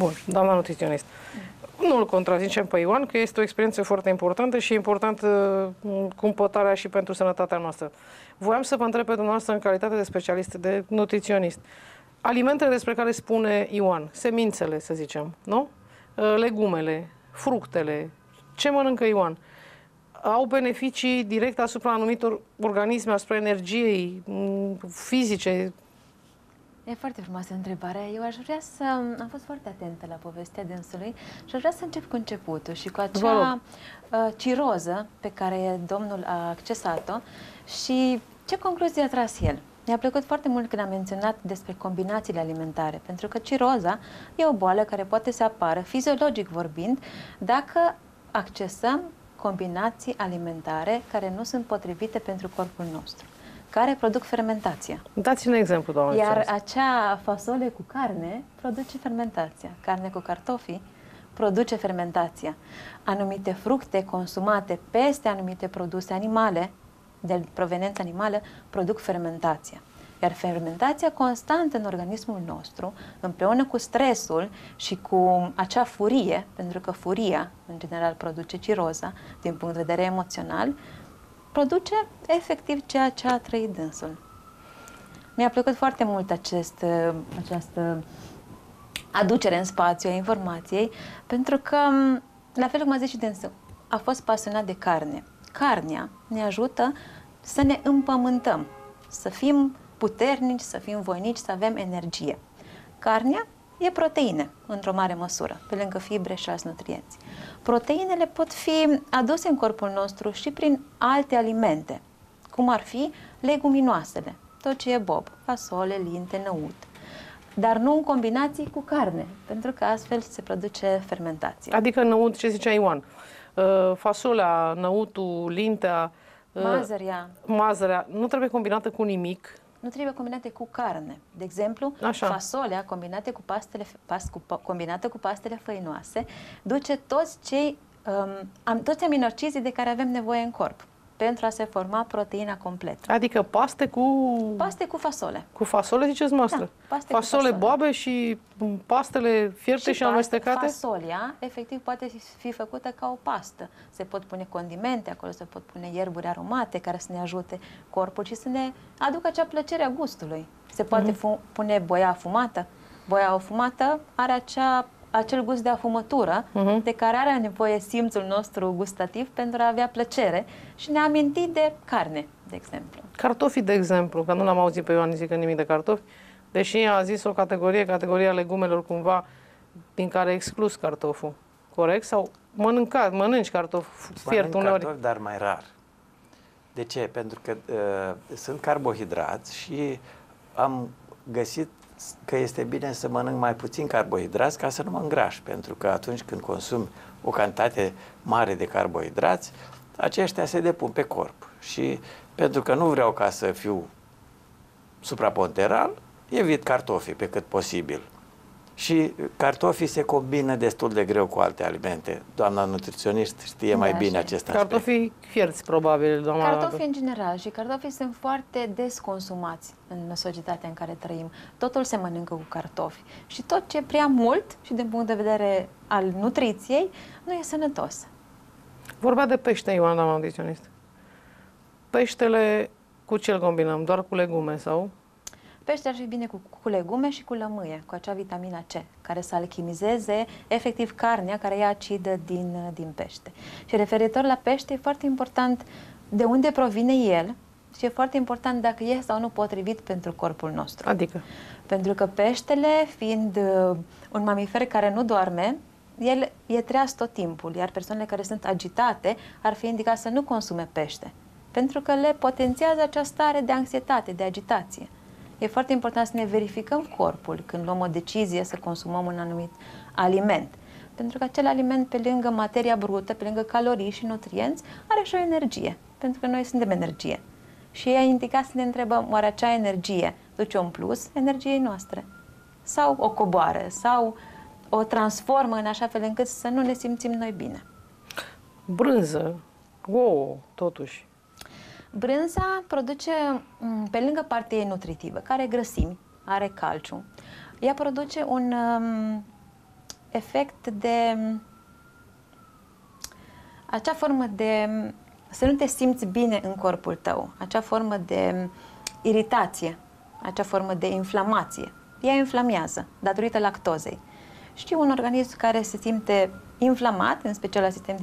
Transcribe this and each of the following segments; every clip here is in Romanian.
Bun, doamna nutriționist. Nu îl contrazicem pe Ioan, că este o experiență foarte importantă și importantă mm, cumpătarea și pentru sănătatea noastră. Voiam să vă întreb pe dumneavoastră în calitate de specialist, de nutriționist, alimentele despre care spune Ioan, semințele, să zicem, nu? Uh, legumele, fructele, ce mănâncă Ioan? Au beneficii direct asupra anumitor organisme, asupra energiei mm, fizice, E foarte frumoasă întrebarea. Eu aș vrea să... Am fost foarte atentă la povestea dânsului și aș vrea să încep cu începutul și cu acea uh, ciroză pe care domnul a accesat-o și ce concluzie a tras el. Mi-a plăcut foarte mult când a menționat despre combinațiile alimentare, pentru că ciroza e o boală care poate să apară, fiziologic vorbind, dacă accesăm combinații alimentare care nu sunt potrivite pentru corpul nostru care produc fermentația. Dați un exemplu, doamne. Iar acea fasole cu carne produce fermentația. Carne cu cartofi produce fermentația. Anumite fructe consumate peste anumite produse animale, de proveniență animală, produc fermentația. Iar fermentația constantă în organismul nostru, împreună cu stresul și cu acea furie, pentru că furia, în general, produce ciroza, din punct de vedere emoțional, produce efectiv ceea ce a trăit dânsul. Mi-a plăcut foarte mult acest, această aducere în spațiu a informației, pentru că, la fel cum a zis și dânsul, a fost pasionat de carne. Carnea ne ajută să ne împământăm, să fim puternici, să fim voinici, să avem energie. Carnea e proteine, într-o mare măsură, pe lângă fibre și alți nutrienți. Proteinele pot fi aduse în corpul nostru și prin alte alimente, cum ar fi leguminoasele, tot ce e bob, fasole, linte, năut, dar nu în combinații cu carne, pentru că astfel se produce fermentație. Adică năut, ce zicea Ioan, uh, fasolea, năutul, lintea, uh, mazărea. mazărea, nu trebuie combinată cu nimic, nu trebuie combinate cu carne. De exemplu, Așa. fasolea combinată cu, pastele, pas, cu, combinată cu pastele făinoase duce toți cei um, toți aminocizii de care avem nevoie în corp pentru a se forma proteina completă. Adică paste cu... Paste cu fasole. Cu fasole, ziceți noastră? Da, paste fasole, fasole boabe și pastele fierte și, și amestecate? Fasolia, efectiv, poate fi făcută ca o pastă. Se pot pune condimente acolo, se pot pune ierburi aromate care să ne ajute corpul și să ne aducă acea plăcere a gustului. Se poate mm-hmm. pune boia afumată. Boia afumată are acea acel gust de afumătură uh-huh. de care are nevoie simțul nostru gustativ pentru a avea plăcere și ne aminti de carne, de exemplu. Cartofii, de exemplu, că nu l-am auzit pe Ioan zică nimic de cartofi, deși a zis o categorie, categoria legumelor cumva, din care a exclus cartoful. Corect? Sau mănâncat, mănânci cartof fiert Mănânc uneori? cartofi, dar mai rar. De ce? Pentru că uh, sunt carbohidrați și am găsit că este bine să mănânc mai puțin carbohidrați ca să nu mă îngraș, pentru că atunci când consum o cantitate mare de carbohidrați, aceștia se depun pe corp. Și pentru că nu vreau ca să fiu supraponderal, evit cartofii pe cât posibil. Și cartofii se combină destul de greu cu alte alimente. Doamna nutriționist știe da, mai bine acest aspect. Cartofii fierți, probabil, doamna. Cartofii în general și cartofii sunt foarte des consumați în societatea în care trăim. Totul se mănâncă cu cartofi. Și tot ce prea mult și din punct de vedere al nutriției nu e sănătos. Vorba de pește, Ioana, doamna nutriționist. Peștele cu ce îl combinăm? Doar cu legume sau? Pește ar fi bine cu, cu legume și cu lămâie, cu acea vitamina C, care să alchimizeze efectiv carnea care e acidă din, din pește. Și referitor la pește, e foarte important de unde provine el și e foarte important dacă e sau nu potrivit pentru corpul nostru. Adică? Pentru că peștele, fiind uh, un mamifer care nu doarme, el e treaz tot timpul, iar persoanele care sunt agitate ar fi indicat să nu consume pește, pentru că le potențiază această stare de anxietate, de agitație. E foarte important să ne verificăm corpul când luăm o decizie să consumăm un anumit aliment. Pentru că acel aliment, pe lângă materia brută, pe lângă calorii și nutrienți, are și o energie. Pentru că noi suntem energie. Și ea indica să ne întrebăm, oare acea energie duce un plus energiei noastre? Sau o coboară? Sau o transformă în așa fel încât să nu ne simțim noi bine? Brânză, ouă, totuși. Brânza produce, mm, pe lângă partea ei nutritivă, care are grăsimi, are calciu, ea produce un, um, efect de acea formă de să nu te simți bine în corpul tău, acea formă de iritație, acea formă de inflamație. Ea inflamează datorită lactozei. Știu un organism care se simte inflamat, în special la sistem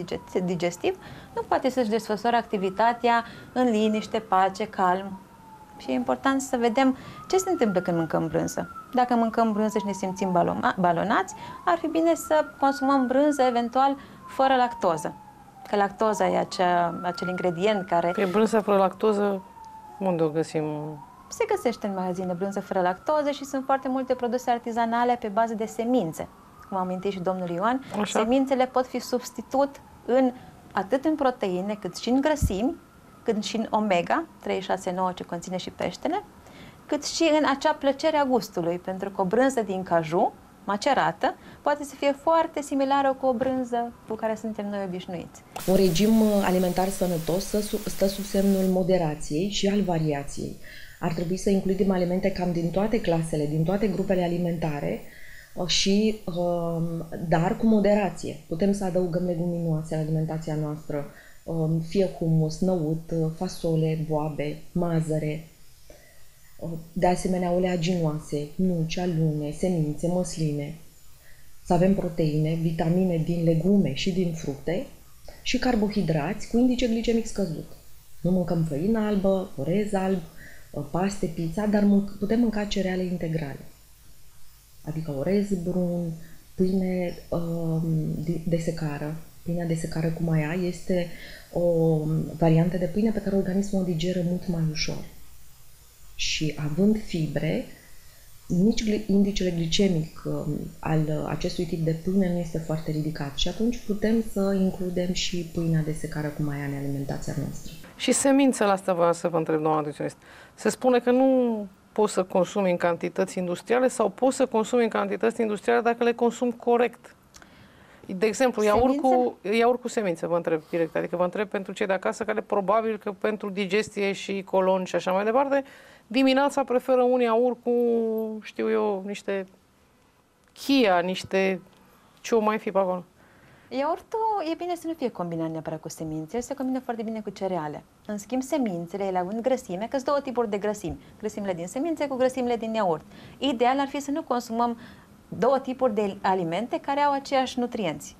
digestiv, nu poate să-și desfăsoare activitatea în liniște, pace, calm. Și e important să vedem ce se întâmplă când mâncăm brânză. Dacă mâncăm brânză și ne simțim balonați, ar fi bine să consumăm brânză eventual fără lactoză. Că lactoza e acea, acel ingredient care... Pe brânză fără lactoză, unde o găsim? Se găsește în magazine brânză fără lactoză și sunt foarte multe produse artizanale pe bază de semințe. Cum am amintit și domnul Ioan, Așa. semințele pot fi substitut în atât în proteine cât și în grăsimi, cât și în omega, 369 ce conține și peștele, cât și în acea plăcere a gustului, pentru că o brânză din caju, macerată, poate să fie foarte similară cu o brânză cu care suntem noi obișnuiți. Un regim uh, alimentar sănătos stă sub semnul moderației și al variației. Ar trebui să includem alimente cam din toate clasele, din toate grupele alimentare, uh, și, um, dar cu moderație. Putem să adăugăm leguminoase în alimentația noastră, um, fie humus, năut, uh, fasole, boabe, mazăre, de asemenea oleaginoase, nuci, alune, semințe, măsline, să avem proteine, vitamine din legume și din fructe și carbohidrați cu indice glicemic scăzut. Nu mâncăm făină albă, orez alb, paste, pizza, dar putem mânca cereale integrale. Adică orez brun, pâine um, de secară. Pâinea de secară cu maia este o variantă de pâine pe care organismul o digeră mult mai ușor. Și având fibre, nici indicele glicemic um, al acestui tip de pâine nu este foarte ridicat și atunci putem să includem și pâinea de secară cu maia în alimentația noastră. Și semințele astea vă să vă întreb, doamna nutriționist. Se spune că nu poți să consumi în cantități industriale sau poți să consumi în cantități industriale dacă le consumi corect. De exemplu, iaurt cu, iaurt cu semințe, vă întreb direct. Adică vă întreb pentru cei de acasă care probabil că pentru digestie și colon și așa mai departe, dimineața preferă un iaurt cu, știu eu, niște chia, niște... ce o mai fi pe acolo? Iaurtul e bine să nu fie combinat neapărat cu semințe, se combină foarte bine cu cereale. În schimb, semințele, ele au în grăsime, că sunt două tipuri de grăsimi. Grăsimile din semințe cu grăsimile din iaurt. Ideal ar fi să nu consumăm două tipuri de alimente care au aceiași nutrienți.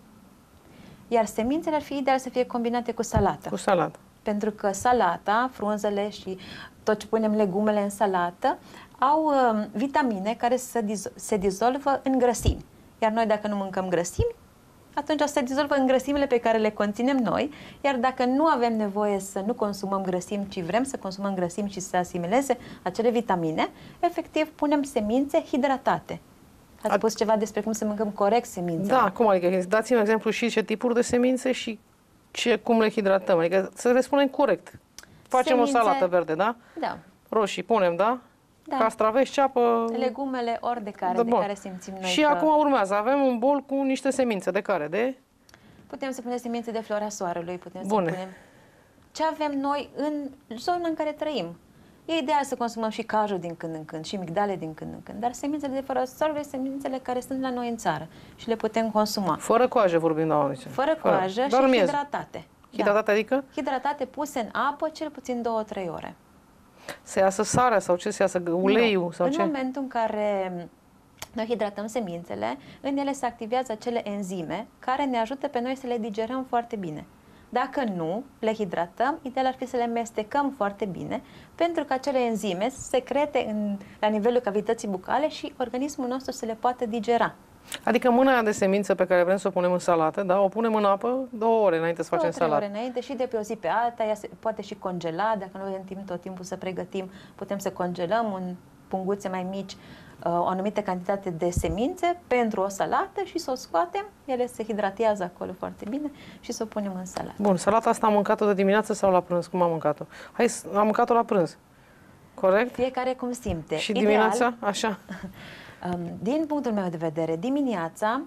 Iar semințele ar fi ideal să fie combinate cu salată. Cu salată. Pentru că salata, frunzele și tot ce punem legumele în salată au uh, vitamine care se, diz- se dizolvă în grăsimi. Iar noi dacă nu mâncăm grăsimi, atunci se dizolvă în grăsimile pe care le conținem noi, iar dacă nu avem nevoie să nu consumăm grăsimi, ci vrem să consumăm grăsimi și să asimileze acele vitamine, efectiv punem semințe hidratate. Ați spus ceva despre cum să mâncăm corect semințele. Da, cum adică? Dați-mi exemplu și ce tipuri de semințe și ce, cum le hidratăm. Adică să le spunem corect. Facem semințe... o salată verde, da? Da. Roșii, punem, da? Da. Castraveți, ceapă... Legumele ori de care, de, de care simțim noi Și că... acum urmează, avem un bol cu niște semințe. De care? De? Putem să punem semințe de floarea soarelui, putem Bune. să punem... Ce avem noi în zona în care trăim. E ideal să consumăm și cajul din când în când, și migdale din când în când, dar semințele de fără soarele semințele care sunt la noi în țară și le putem consuma. Fără coajă vorbim, doamne. Fără coajă Fără. și miez. hidratate. Hidratate da. adică? Hidratate puse în apă cel puțin 2-3 ore. Să iasă sarea sau ce să iasă uleiul nu. sau în ce? În momentul în care noi hidratăm semințele, în ele se activează acele enzime care ne ajută pe noi să le digerăm foarte bine. Dacă nu le hidratăm, ideal ar fi să le mestecăm foarte bine, pentru că acele enzime secrete în, la nivelul cavității bucale și organismul nostru să le poată digera. Adică mâna aia de semință pe care vrem să o punem în salată, da, o punem în apă două ore înainte să două, facem salată. ore înainte și de pe o zi pe alta, ea se poate și congela, dacă nu avem timp tot timpul să pregătim, putem să congelăm în punguțe mai mici uh, o anumită cantitate de semințe pentru o salată și să o scoatem, ele se hidratează acolo foarte bine și să o punem în salată. Bun, salata asta am mâncat-o de dimineață sau la prânz? Cum am mâncat-o? Hai, am mâncat-o la prânz. Corect? Fiecare cum simte. Și Ideal, dimineața? Așa. Din punctul meu de vedere, dimineața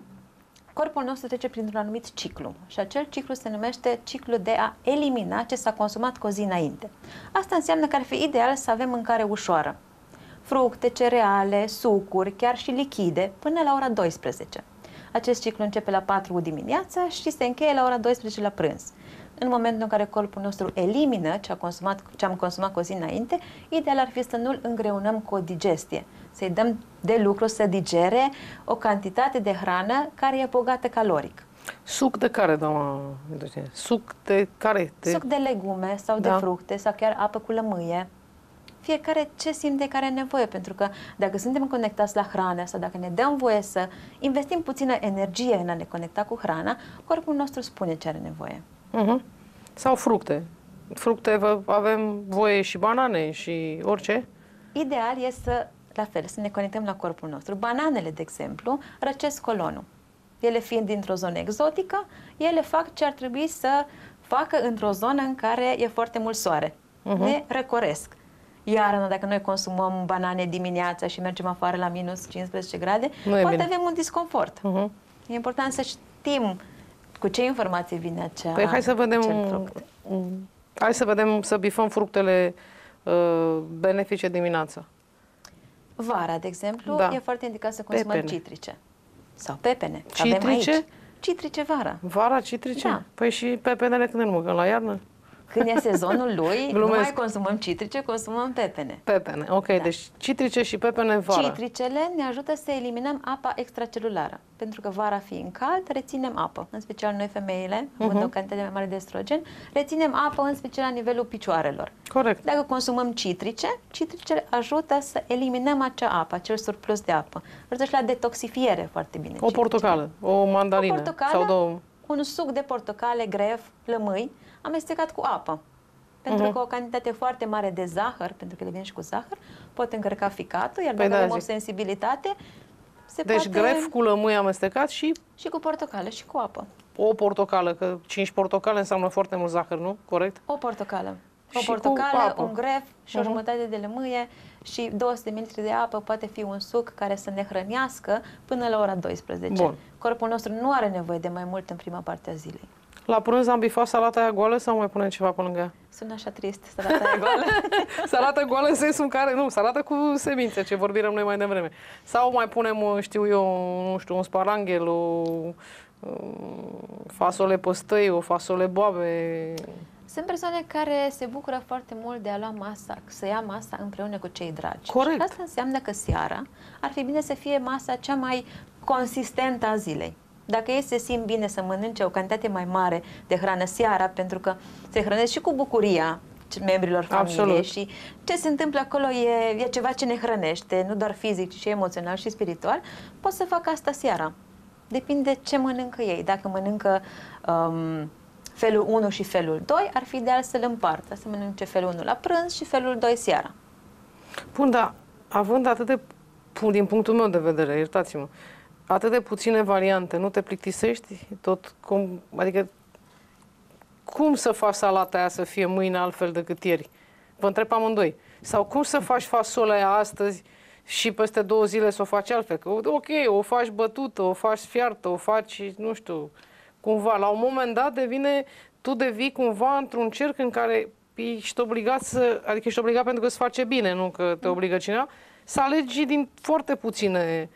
corpul nostru trece printr-un anumit ciclu și acel ciclu se numește ciclu de a elimina ce s-a consumat cu o zi înainte. Asta înseamnă că ar fi ideal să avem mâncare ușoară. Fructe, cereale, sucuri, chiar și lichide, până la ora 12. Acest ciclu începe la 4 dimineața și se încheie la ora 12 la prânz. În momentul în care corpul nostru elimină ce, a consumat, ce am consumat cu o zi înainte, ideal ar fi să nu-l îngreunăm cu o digestie. Să-i dăm de lucru să digere o cantitate de hrană care e bogată caloric. Suc de care, doamna Suc de care? De... Suc de legume sau da. de fructe sau chiar apă cu lămâie. Fiecare ce simte care are nevoie, pentru că dacă suntem conectați la hrană sau dacă ne dăm voie să investim puțină energie în a ne conecta cu hrana, corpul nostru spune ce are nevoie. Uh-huh. Sau fructe. Fructe avem voie și banane și orice. Ideal e să, la fel, să ne conectăm la corpul nostru. Bananele, de exemplu, răcesc colonul. Ele fiind dintr-o zonă exotică, ele fac ce ar trebui să facă într-o zonă în care e foarte mult soare. Uh-huh. Ne răcoresc. Iar dacă noi consumăm banane dimineața și mergem afară la minus 15 grade, nu poate bine. avem un disconfort. Uh-huh. E important să știm cu ce informație vine acea Păi hai să vedem, fruct. hai să vedem, să bifăm fructele uh, benefice dimineața. Vara, de exemplu, da. e foarte indicat să consumăm pepene. citrice. Sau pepene. Citrice? Avem aici. Citrice vara. Vara citrice? Da. Păi și pepenele când îl mâncăm? La iarnă? Când e sezonul lui, nu mai consumăm citrice, consumăm pepene. Pepene, ok. Da. Deci citrice și pepene vara. Citricele ne ajută să eliminăm apa extracelulară. Pentru că vara fiind cald, reținem apă. În special noi femeile, uh-huh. având o cantitate mai mare de estrogen, reținem apă în special la nivelul picioarelor. Corect. Dacă consumăm citrice, citricele ajută să eliminăm acea apă, acel surplus de apă. Ajută și la detoxifiere foarte bine. O portocală, o mandarină o portocală, sau două. un suc de portocale, gref, lămâi, amestecat cu apă. Pentru uh-huh. că o cantitate foarte mare de zahăr, pentru că le vin și cu zahăr, pot încărca ficatul, iar păi dacă da, avem zic. o sensibilitate, se deci poate... gref cu lămâi amestecat și... Și cu portocală și cu apă. O portocală, că 5 portocale înseamnă foarte mult zahăr, nu? Corect? O portocală. O și portocală, un gref și uh-huh. o mhm. jumătate de lămâie și 200 ml de apă poate fi un suc care să ne hrănească până la ora 12. Bun. Corpul nostru nu are nevoie de mai mult în prima parte a zilei. La prânz am bifat salata aia goală sau mai punem ceva pe lângă ea? Sună așa trist, salata aia goală. salata goală în sensul în care, nu, salata cu semințe, ce vorbim noi mai devreme. Sau mai punem, știu eu, nu știu, un sparanghel, o fasole păstăi, o fasole boabe. Sunt persoane care se bucură foarte mult de a lua masa, să ia masa împreună cu cei dragi. Corect. Și asta înseamnă că seara ar fi bine să fie masa cea mai consistentă a zilei. Dacă ei se simt bine să mănânce o cantitate mai mare de hrană seara, pentru că se hrănesc și cu bucuria membrilor familiei Absolut. și ce se întâmplă acolo e, e ceva ce ne hrănește, nu doar fizic, ci și emoțional și spiritual, pot să fac asta seara. Depinde ce mănâncă ei. Dacă mănâncă um, felul 1 și felul 2, ar fi ideal să-l împartă, să mănânce felul 1 la prânz și felul 2 seara. Bun, dar având atât de, din punctul meu de vedere, iertați-mă, atât de puține variante, nu te plictisești? Tot cum, adică cum să faci salata aia să fie mâine altfel decât ieri? Vă întreb amândoi. Sau cum să faci fasolea aia astăzi și peste două zile să o faci altfel? Că, ok, o faci bătută, o faci fiartă, o faci, nu știu, cumva. La un moment dat devine, tu devii cumva într-un cerc în care ești obligat să, adică ești obligat pentru că îți face bine, nu că te obligă cineva, să alegi din foarte puține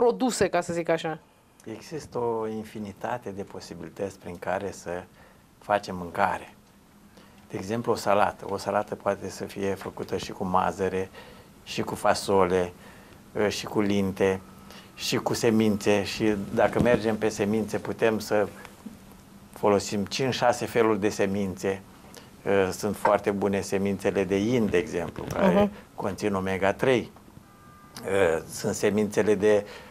produse, ca să zic așa? Există o infinitate de posibilități prin care să facem mâncare. De exemplu, o salată. O salată poate să fie făcută și cu mazăre, și cu fasole, ă, și cu linte, și cu semințe și dacă mergem pe semințe putem să folosim 5-6 feluri de semințe. Ă, sunt foarte bune semințele de in, de exemplu, care uh-huh. conțin omega-3. Uh, sunt semințele de uh, uh,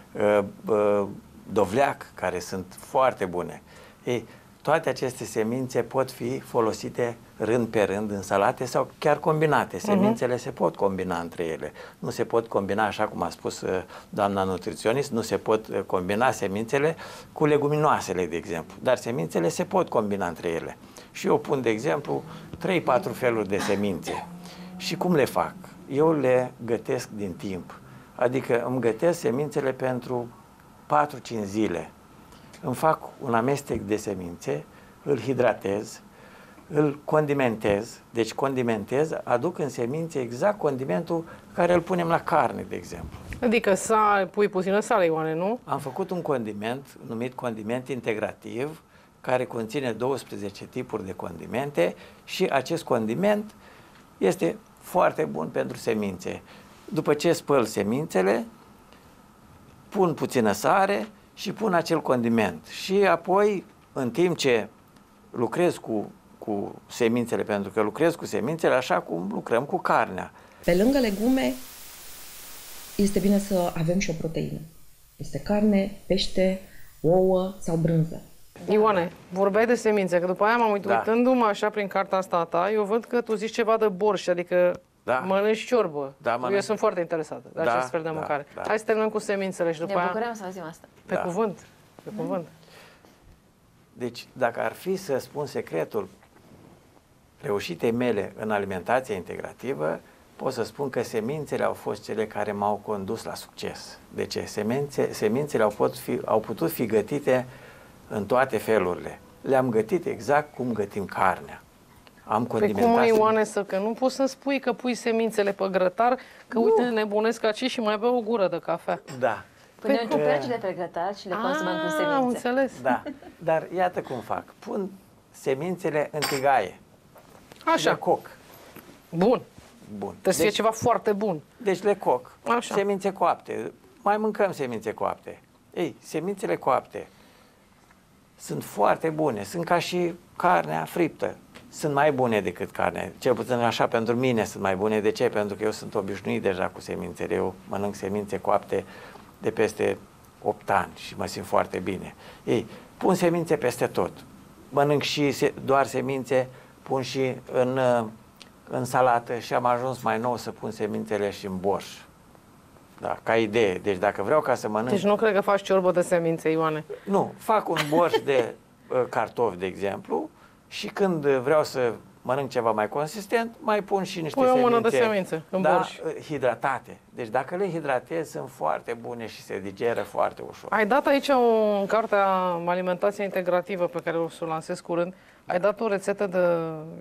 dovleac, care sunt foarte bune. Ei, toate aceste semințe pot fi folosite rând pe rând în salate sau chiar combinate. Mhm. Semințele uh-huh. se pot combina între ele. Nu se pot combina, așa cum a spus doamna nutriționist, nu se pot combina semințele cu leguminoasele, de exemplu. Dar semințele se pot combina între ele. Și eu pun, de exemplu, 3-4 feluri de semințe. Și cum le fac? Eu le gătesc din timp. Adică îmi gătesc semințele pentru 4-5 zile. Îmi fac un amestec de semințe, îl hidratez, îl condimentez, deci condimentez, aduc în semințe exact condimentul care îl punem la carne, de exemplu. Adică sal, pui puțină sale, Ioane, nu? Am făcut un condiment numit condiment integrativ, care conține 12 tipuri de condimente și acest condiment este foarte bun pentru semințe. După ce spăl semințele, pun puțină sare și pun acel condiment. Și apoi, în timp ce lucrez cu, cu semințele, pentru că lucrez cu semințele așa cum lucrăm cu carnea. Pe lângă legume, este bine să avem și o proteină. Este carne, pește, ouă sau brânză. Ioane, vorbeai de semințe, că după aia m-am uitat, Da. uitându-mă așa prin cartea asta a ta, eu văd că tu zici ceva de borș, adică Da. mănânci ciorbă. Da, eu mănânc. sunt foarte interesată de Da, acest fel de da, mâncare. da. Hai să terminăm cu semințele și Ne după aia, bucurăm să auzim asta. pe Da. cuvânt. Pe cuvânt. Deci, dacă ar fi să spun secretul reușitei mele în alimentația integrativă, pot să spun că semințele au fost cele care m-au condus la succes. De ce? Semințe, semințele au, pot fi, au putut fi gătite în toate felurile. Le-am gătit exact cum gătim carnea. Am Pe condimentat... cum, Ioane, să că nu poți să spui că pui semințele pe grătar, că uite, nebunesc aici și mai bea o gură de cafea. Da, Punem Pe- ciupercile pe grătar și le consumăm cu Ah, semințe. am înțeles. da. Dar iată cum fac. Pun semințele în tigaie. Și Le Așa, coc. bun. Bun. Trebuie să fie ceva foarte bun. Deci le coc. Așa. Semințe coapte. Mai mâncăm semințe coapte. Ei, semințele coapte sunt foarte bune. Sunt ca și carnea friptă. Sunt mai bune decât carne. Cel puțin așa pentru mine sunt mai bune. De ce? Pentru că eu sunt obișnuit deja cu semințele. Eu mănânc semințe coapte de peste 8 ani și mă simt foarte bine. Ei, pun semințe peste tot. Mănânc și se, doar semințe, pun și în, uh, în salată și am ajuns mai nou să pun semințele și în borș. Da, ca idee. Deci dacă vreau ca să mănânc... Deci nu cred că faci ciorbă de semințe, Ioane. Nu, fac un borș de uh, cartofi, de exemplu, și când uh, vreau să mănânc ceva mai consistent, mai pun și niște Pui o semințe. mână de semințe în da, borș. uh, hidratate. Deci dacă le hidratez, sunt foarte bune și se digeră foarte ușor. Ai dat aici o, în cartea Alimentația Integrativă pe care o să o lansez curând, ai dat o rețetă de...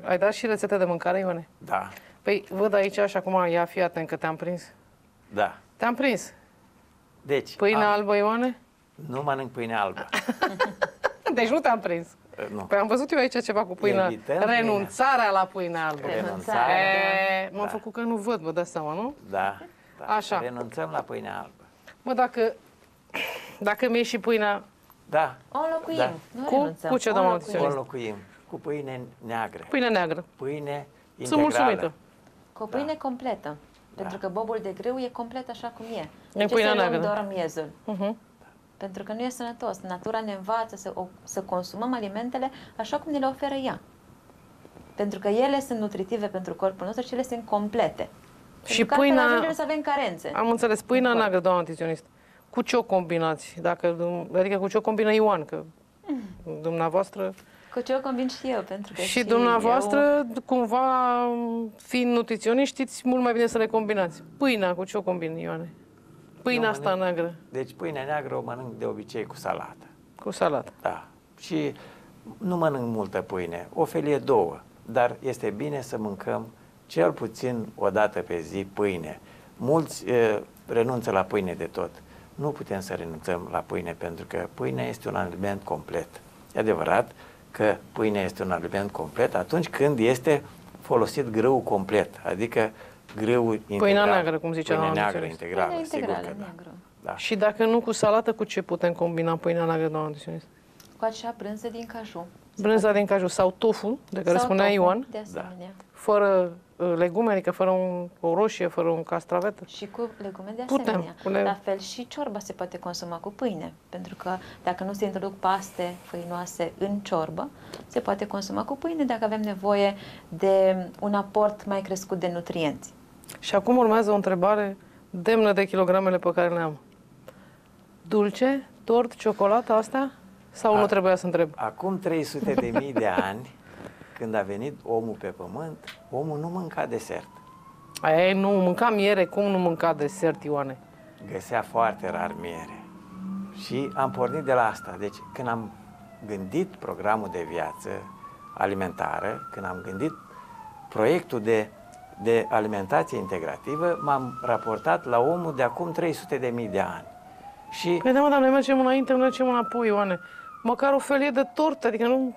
Ai dat și rețete de mâncare, Ione? Da, Păi văd aici și acum, ia fii atent că te-am prins. da. Te-am prins. Deci, Pâine am- albă, Ioane? nu mănânc pâine albă. Deci nu te-am prins. Uh, Nu. Păi am văzut eu aici ceva cu pâine. Evităm Renunțarea la pâine albă. Renunțarea. E, m-am Da. făcut că nu văd, vă dați seama, nu? Da, da. Așa. Renunțăm la pâine albă. Mă, dacă, dacă mi și pâinea, Da, O înlocuim. Da. Nu Cu- renunțăm. cu ce, O doamnă înlocuim. o nutriționist? înlocuim cu pâine neagră. pâine neagră. Pâine Sunt integrală. mulțumită. Cu o pâine Da. completă. Pentru că bobul de grâu e complet așa cum e. De ce pâinea să luăm neagră. doar miezul? Uh-huh. Pentru că nu e sănătos. Natura ne învață să, o, să consumăm alimentele așa cum ne le oferă ea. Pentru că ele sunt nutritive pentru corpul nostru și ele sunt complete. Și Pentru că altfel pâinea- ajungem să avem carențe. Am înțeles. Pâinea În corp. neagră, doamna nutriționist. Cu ce o combinați? Dacă, adică cu ce o combină Ioan? Că dumneavoastră... Cu ce o combin și eu, pentru că Și dumneavoastră, cumva, fiind nutriționist, știți mult mai bine să le combinați. Pâinea, cu ce o combini, Ioane? Pâinea Eu asta mănânc- neagră, Deci pâine neagră o mănânc de obicei cu salată. cu salată. Da. Și nu mănânc multă pâine, o felie două, dar este bine să mâncăm cel puțin o dată pe zi pâine. Mulți e, renunță la pâine de tot. Nu putem să renunțăm la pâine pentru că pâinea este un aliment complet. E adevărat că pâinea este un aliment complet atunci când este folosit grâu complet, adică grâu integral. neagră, cum zicea Pâine doamna neagră nutriționist. integrală, Pâine sigur integrală, că da. neagră. da. Și dacă nu cu salată, cu ce putem combina pâinea neagră, doamna nutriționist? Cu acea brânză din caju. Brânza din caju sau tofu, de care Sau spunea tofu, Ioan, De asemenea. fără uh, legume, adică fără un, o roșie, fără un castravetă. Și cu legume de Putem, asemenea. cu le- La fel și ciorba se poate consuma cu pâine, pentru că dacă nu se introduc paste făinoase în ciorbă, se poate consuma cu pâine dacă avem nevoie de un aport mai crescut de nutrienți. Și acum urmează o întrebare demnă de kilogramele pe care le am. Dulce, tort, ciocolată, astea? Sau A- nu trebuia să întreb? Acum 300 de mii de ani, când a venit omul pe pământ, omul nu mânca desert. Aia e, nu, mânca miere, cum nu mânca desert, Ioane? Găsea foarte rar miere. Și am pornit de la asta. Deci când am gândit programul de viață, alimentară, când am gândit proiectul de, de alimentație integrativă, m-am raportat la omul de acum 300 de mii de ani. Și Păi da, mă, dar noi mergem înainte, nu mergem înapoi, Ioane. Măcar o felie de tortă, adică nu...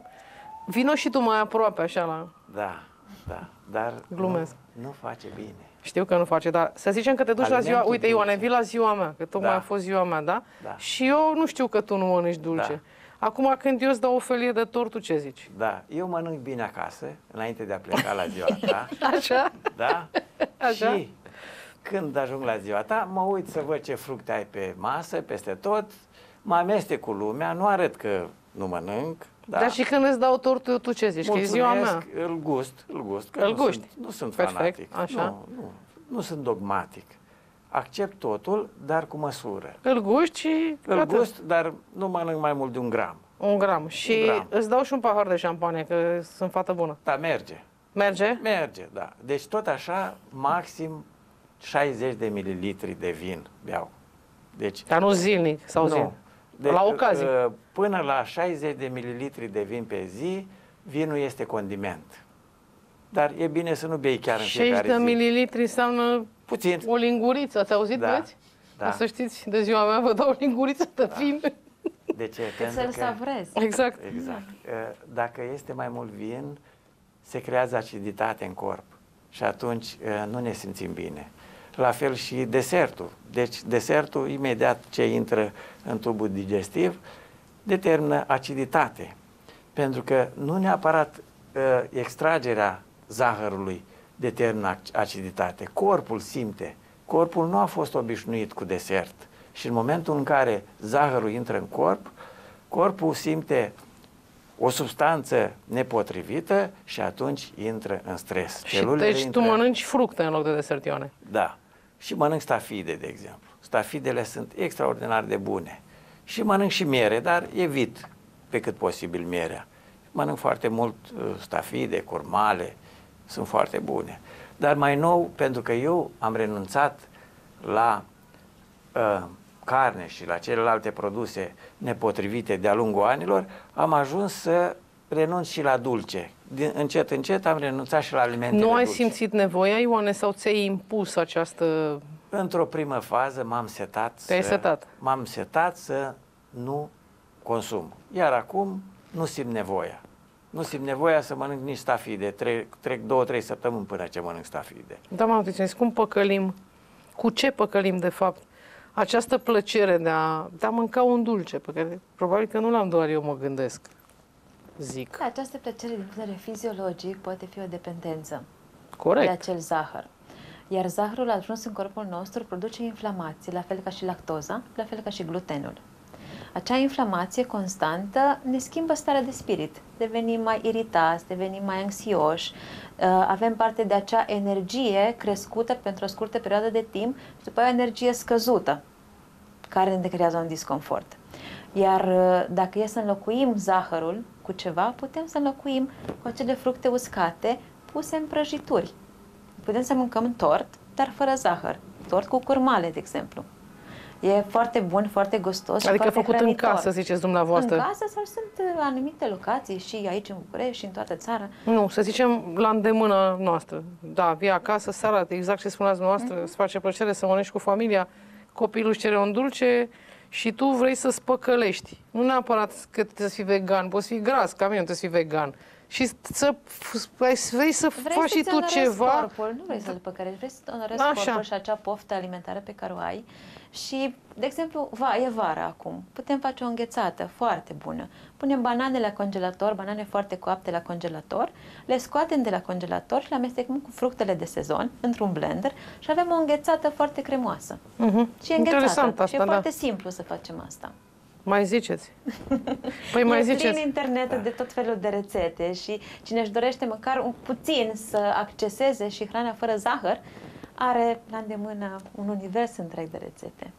Vino și tu mai aproape, așa, la... da, da, dar Glumesc. Nu, nu face bine. Știu că nu face, dar să zicem că te duci la Alimentul ziua... Uite, dulce. Ioane, vii la ziua mea, că tocmai Da. a fost ziua mea, da? Da. Și eu nu știu că tu nu mănânci dulce. Da. Acum, când eu îți dau o felie de tort, tu ce zici? Da, eu mănânc bine acasă, înainte de a pleca la ziua ta, Așa? da? Așa. Și când ajung la ziua ta, mă uit să văd ce fructe ai pe masă, peste tot, mă amestec cu lumea, nu arăt că nu mănânc, da? Dar și când îți dau tortul, tu ce zici? Că e ziua mea. Mulțumesc, îl gust, îl gust. Că Îl nu guști. Sunt, nu sunt Perfect, fanatic. așa. Nu, nu, nu sunt dogmatic. Accept totul, dar cu măsură. Îl guști și Îl gata. gust, dar nu mănânc mai mult de un gram. Un gram. Și Un gram. îți dau și un pahar de șampanie, că sunt fată bună. Da, merge. Merge? Merge, da. Deci tot așa, maxim 60 de mililitri de vin beau. Deci, Dar nu zilnic sau zi. nu. La ocazie. uh, Până la 60 de mililitri de vin pe zi, vinul este condiment. Dar e bine să nu bei chiar în 60 fiecare de zi. mililitri înseamnă Puțin. o linguriță. Ați auzit, Da, băieți? da. Ca să știți, de ziua mea vă dau o linguriță de vin. De ce? Să-l savrezi. Exact. Exact. Uh, Dacă este mai mult vin, se creează aciditate în corp și atunci uh, nu ne simțim bine. La fel și desertul. Deci desertul, imediat ce intră în tubul digestiv, determină aciditate. Pentru că nu neapărat uh, extragerea zahărului determină ac- aciditate. Corpul simte. Corpul nu a fost obișnuit cu desert. Și în momentul în care zahărul intră în corp, corpul simte o substanță nepotrivită și atunci intră în stres. Și Celulele deci tu intră- mănânci fructe în loc de desert, Ioane. da. Și mănânc stafide, de exemplu. Stafidele sunt extraordinar de bune. Și mănânc și miere, dar evit pe cât posibil mierea. Mănânc foarte mult uh, stafide, curmale, sunt foarte bune. Dar mai nou, pentru că eu am renunțat la uh, carne și la celelalte produse nepotrivite de-a lungul anilor, am ajuns să renunț și la dulce. Din, încet, încet am renunțat și la alimentele Nu ai dulce. simțit nevoia, Ioane, sau ți-ai impus această... Într-o primă fază m-am setat, Te-ai să, setat. m-am setat să nu consum. Iar acum nu simt nevoia. Nu simt nevoia să mănânc nici stafide. Trec, trec două, trei săptămâni până ce mănânc stafide. Da, mă, atenție, cum păcălim, cu ce păcălim, de fapt, această plăcere de a, de a mânca un dulce, pe care probabil că nu l-am doar eu, mă gândesc. Zic. Da, această plăcere din punct de vedere fiziologic poate fi o dependență de Corect. acel zahăr. Iar zahărul ajuns în corpul nostru produce inflamație, la fel ca și lactoza, la fel ca și glutenul. Acea inflamație constantă ne schimbă starea de spirit. Devenim mai iritați, devenim mai anxioși, uh, avem parte de acea energie crescută pentru o scurtă perioadă de timp și după aia o energie scăzută care ne creează un disconfort. Iar uh, dacă e să înlocuim zahărul cu ceva, putem să înlocuim cu acele fructe uscate puse în prăjituri. Putem să mâncăm tort, dar fără zahăr. Tort cu curmale, de exemplu. E foarte bun, foarte gustos și Adică foarte făcut în hrănitor. casă, ziceți dumneavoastră. În casă sau sunt uh, anumite locații și aici în București și în toată țara. Nu, să zicem la îndemâna noastră. Da, vii acasă, seara, exact ce spuneați dumneavoastră, Mhm. îți face plăcere să mănânci cu familia, copilul își cere un dulce și tu vrei să spăcălești. Nu neapărat că trebuie să fii vegan, poți fi gras, ca mine, trebuie să fii vegan. Și să vrei să Vrei faci și să-ți tu onorezi ceva. corpul, nu vrei să-l păcărești, vrei să onorezi Așa. corpul și acea poftă alimentară pe care o ai. Și, de exemplu, va, e vara acum, putem face o înghețată foarte bună. Punem banane la congelator, banane foarte coapte la congelator, le scoatem de la congelator și le amestecăm cu fructele de sezon într-un blender și avem o înghețată foarte cremoasă. Mhm. Și e înghețată. Interesant și asta, e da. foarte simplu să facem asta. Mai ziceți. Păi mai E ziceți. prin internet de tot felul de rețete și cine își dorește măcar un puțin să acceseze și hrana fără zahăr, are la îndemână un univers întreg de rețete.